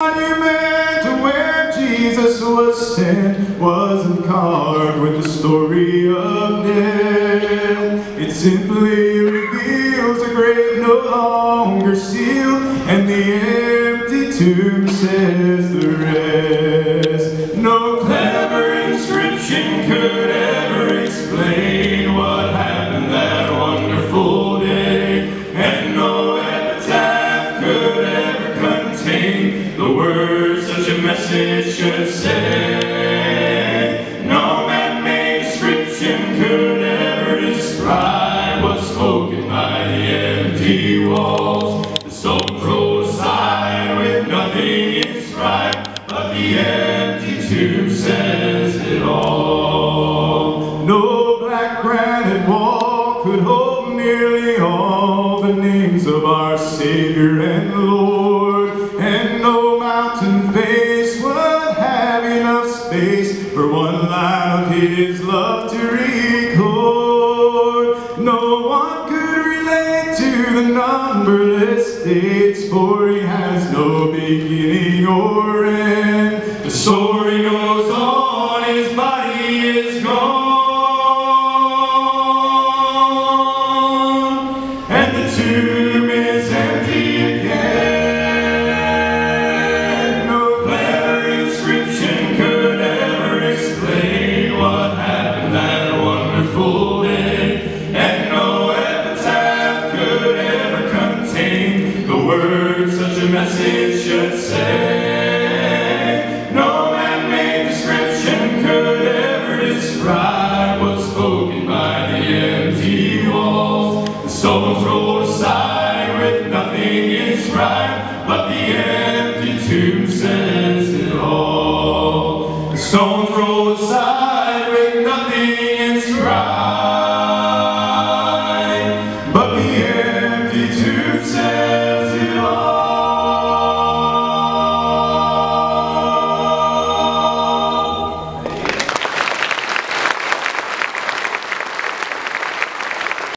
monument where Jesus was sent wasn't carved with the story of death. It simply reveals a grave no longer sealed, and the empty tomb says the rest. No clever inscription message should say. No man-made description could ever describe what's spoken by the empty walls. The stone rolled aside with nothing inscribed, but the empty tomb says it all. No black granite wall could hold nearly all the names of our Savior and Lord, for one line of His love to record. No one could relate to the numberless dates, for He has no beginning or end. The story goes on, with nothing inscribed, but the empty tomb says.